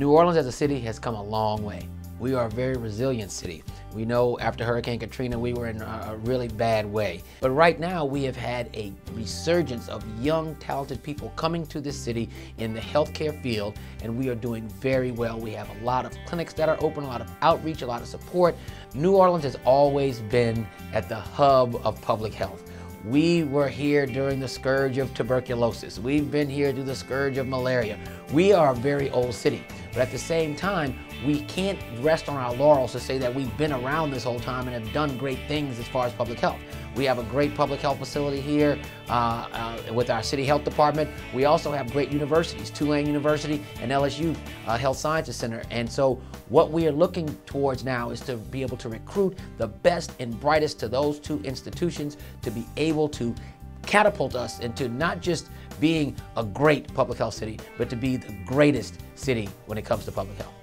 New Orleans as a city has come a long way. We are a very resilient city. We know after Hurricane Katrina, we were in a really bad way. But right now, we have had a resurgence of young, talented people coming to this city in the healthcare field, and we are doing very well. We have a lot of clinics that are open, a lot of outreach, a lot of support. New Orleans has always been at the hub of public health. We were here during the scourge of tuberculosis. We've been here through the scourge of malaria. We are a very old city, but at the same time, we can't rest on our laurels to say that we've been around this whole time and have done great things as far as public health. We have a great public health facility here uh, uh, with our city health department. We also have great universities, Tulane University and LSU uh, Health Sciences Center. And so what we are looking towards now is to be able to recruit the best and brightest to those two institutions to be able to catapult us into not just being a great public health city, but to be the greatest city when it comes to public health.